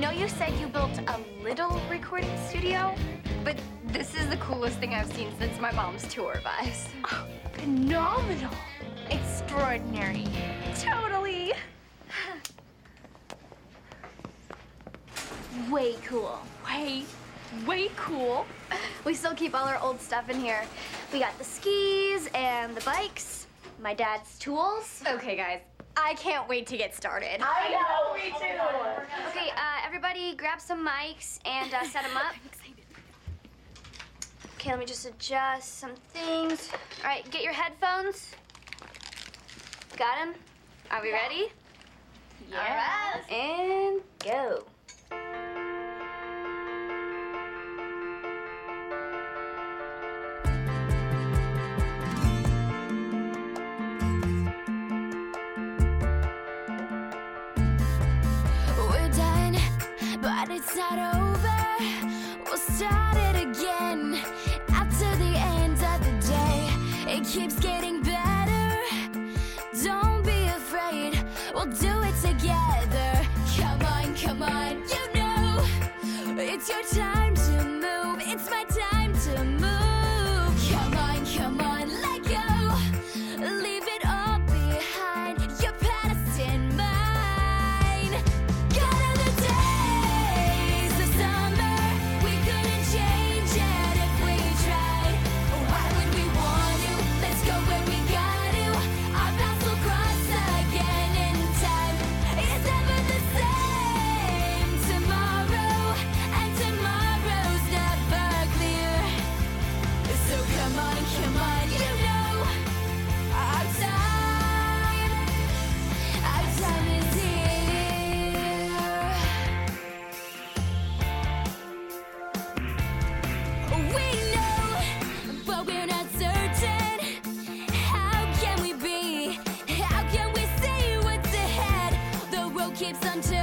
know you said you built a little recording studio, but this is the coolest thing I've seen since my mom's tour buys. Oh, phenomenal. Extraordinary. Totally. Way cool. Way, way cool. We still keep all our old stuff in here. We got the skis and the bikes, my dad's tools. Okay, guys, I can't wait to get started. I know, me too. Okay, uh, everybody grab some mics and uh, set them up. I'm excited. Okay, let me just adjust some things. All right, get your headphones. Got them? Are we ready? Yes. All right, and go. It's not over. We'll start it again. After the end of the day, it keeps getting The road